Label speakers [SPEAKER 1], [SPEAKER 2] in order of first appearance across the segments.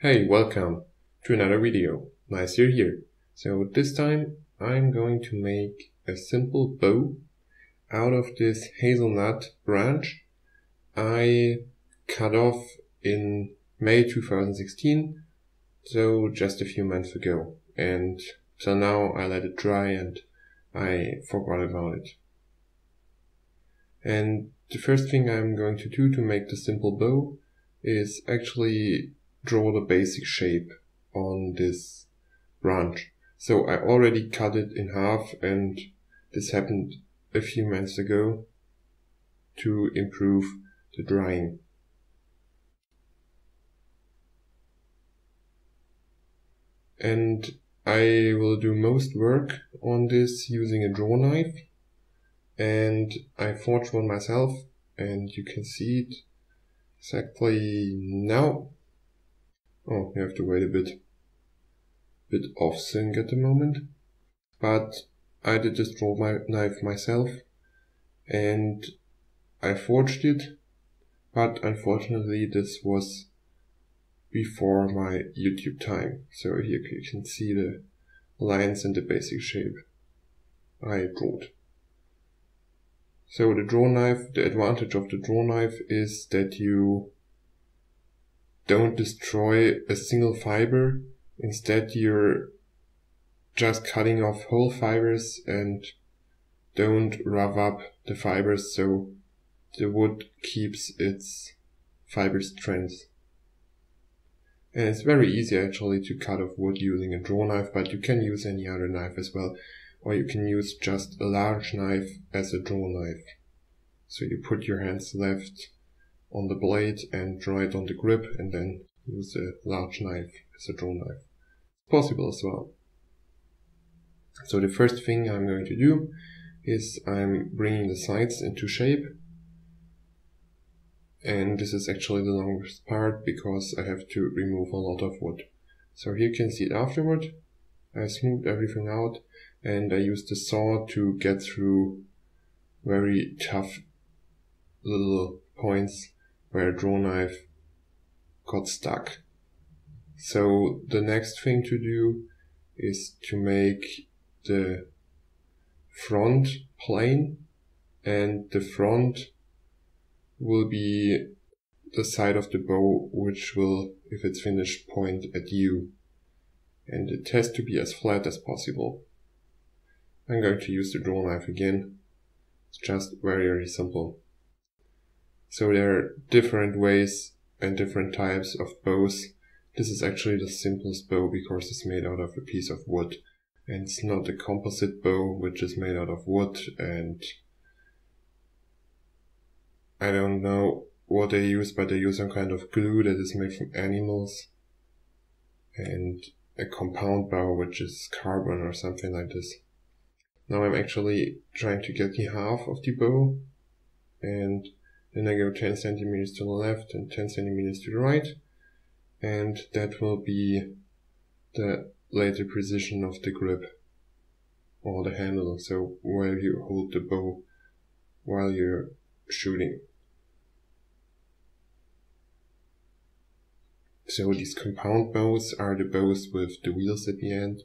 [SPEAKER 1] Hey, welcome to another video. Nice you're here. So this time I'm going to make a simple bow out of this hazelnut branch I cut off in May 2016, so just a few months ago. And till now I let it dry and I forgot about it. And the first thing I'm going to do to make the simple bow is actually draw the basic shape on this branch. So I already cut it in half and this happened a few months ago to improve the drying. And I will do most work on this using a draw knife and I forged one myself and you can see it exactly now. Oh, you have to wait a bit, bit off sync at the moment, but I did just draw my knife myself and I forged it, but unfortunately this was before my YouTube time. So here you can see the lines and the basic shape I drew. So the draw knife, the advantage of the draw knife is that you don't destroy a single fiber. Instead, you're just cutting off whole fibers and don't rough up the fibers so the wood keeps its fiber strength. And it's very easy actually to cut off wood using a draw knife, but you can use any other knife as well or you can use just a large knife as a draw knife. So you put your hands left on the blade and draw it on the grip and then use a large knife as a draw knife. It's possible as well. So the first thing I'm going to do is I'm bringing the sides into shape. And this is actually the longest part because I have to remove a lot of wood. So here you can see it afterward. I smoothed everything out and I used the saw to get through very tough little points where a draw knife got stuck. So the next thing to do is to make the front plane and the front will be the side of the bow which will, if it's finished, point at you. And it has to be as flat as possible. I'm going to use the draw knife again. It's just very, very simple. So there are different ways and different types of bows. This is actually the simplest bow because it's made out of a piece of wood. And it's not a composite bow which is made out of wood and I don't know what they use, but they use some kind of glue that is made from animals and a compound bow which is carbon or something like this. Now I'm actually trying to get the half of the bow and then I go 10 centimeters to the left and 10 centimeters to the right and that will be the later position of the grip or the handle so where you hold the bow while you're shooting. So these compound bows are the bows with the wheels at the end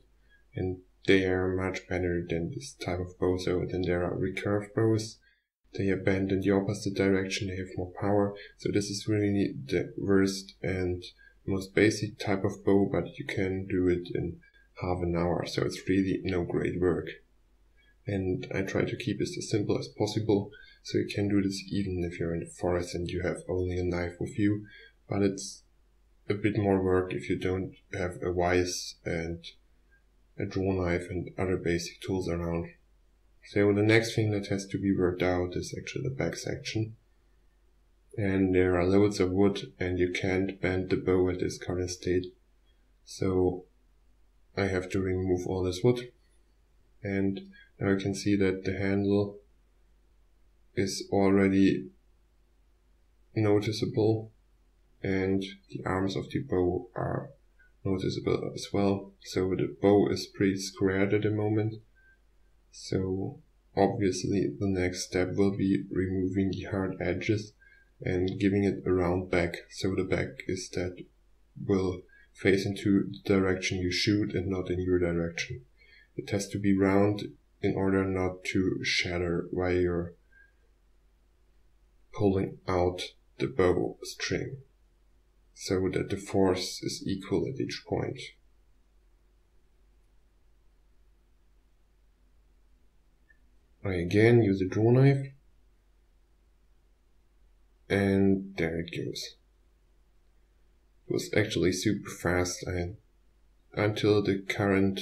[SPEAKER 1] and they are much better than this type of bow. So then there are recurve bows. They in the opposite direction. They have more power. So this is really the worst and most basic type of bow, but you can do it in half an hour. So it's really no great work. And I try to keep it as simple as possible. So you can do this even if you're in the forest and you have only a knife with you. But it's a bit more work if you don't have a vise and a draw knife and other basic tools around. So the next thing that has to be worked out is actually the back section. And there are loads of wood and you can't bend the bow at its current state. So I have to remove all this wood. And now you can see that the handle is already noticeable and the arms of the bow are noticeable as well. So the bow is pretty squared at the moment. So obviously the next step will be removing the hard edges and giving it a round back. So the back is that will face into the direction you shoot and not in your direction. It has to be round in order not to shatter while you're pulling out the bow string so that the force is equal at each point. I again use a draw knife and there it goes. It was actually super fast and until the current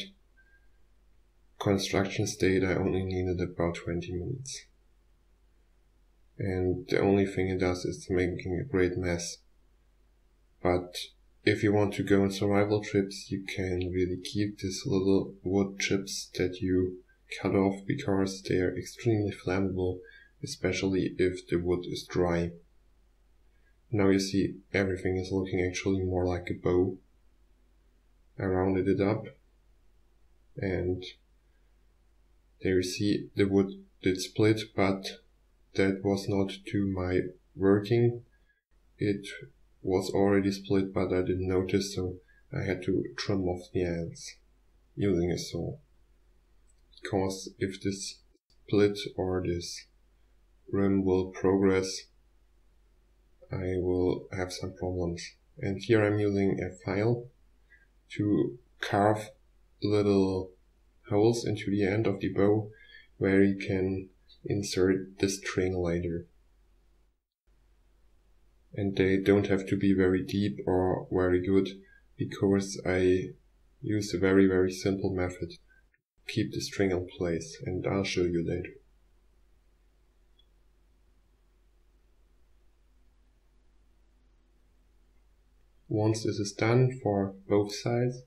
[SPEAKER 1] construction state I only needed about 20 minutes. And the only thing it does is making a great mess. But if you want to go on survival trips, you can really keep these little wood chips that you cut off because they are extremely flammable, especially if the wood is dry. Now you see everything is looking actually more like a bow. I rounded it up and there you see the wood did split but that was not to my working. It was already split but I didn't notice so I had to trim off the ends using a saw. Because if this split or this rim will progress I will have some problems. And here I'm using a file to carve little holes into the end of the bow where you can insert the string later. And they don't have to be very deep or very good because I use a very very simple method keep the string in place and I'll show you later. Once this is done for both sides,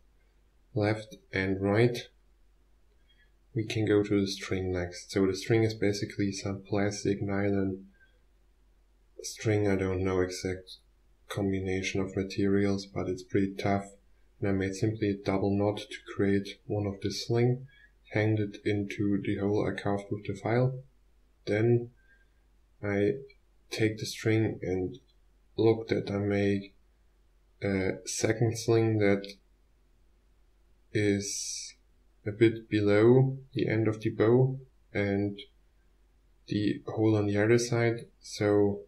[SPEAKER 1] left and right, we can go to the string next. So the string is basically some plastic nylon string. I don't know exact combination of materials, but it's pretty tough. And I made simply a double knot to create one of the sling, hanged it into the hole I carved with the file. Then I take the string and look that I make a second sling that is a bit below the end of the bow and the hole on the other side. So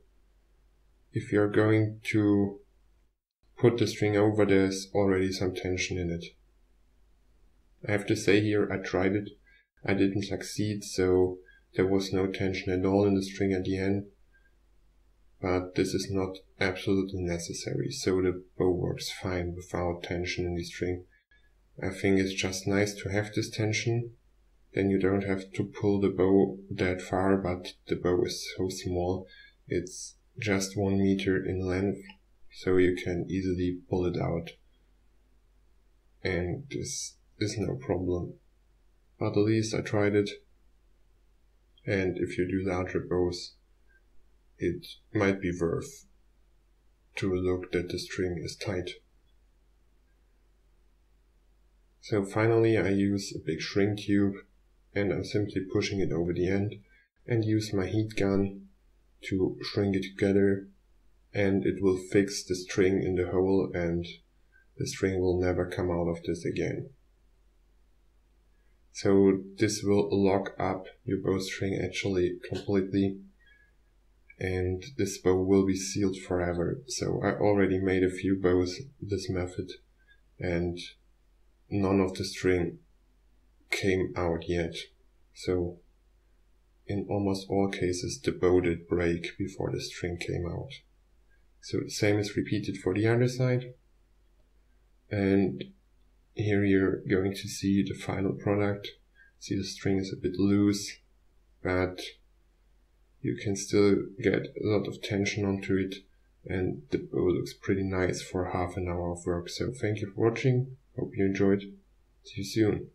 [SPEAKER 1] if you're going to put the string over, there's already some tension in it. I have to say here, I tried it. I didn't succeed, so there was no tension at all in the string at the end but this is not absolutely necessary, so the bow works fine without tension in the string. I think it's just nice to have this tension, then you don't have to pull the bow that far, but the bow is so small, it's just one meter in length, so you can easily pull it out. And this is no problem. But at least I tried it. And if you do larger bows, it might be worth to look that the string is tight. So finally I use a big shrink tube and I'm simply pushing it over the end and use my heat gun to shrink it together and it will fix the string in the hole and the string will never come out of this again. So this will lock up your bowstring actually completely and this bow will be sealed forever. So I already made a few bows this method and none of the string came out yet. So in almost all cases the bow did break before the string came out. So same is repeated for the other side. And here you're going to see the final product. See the string is a bit loose, but you can still get a lot of tension onto it and the bow looks pretty nice for half an hour of work. So thank you for watching. Hope you enjoyed. See you soon.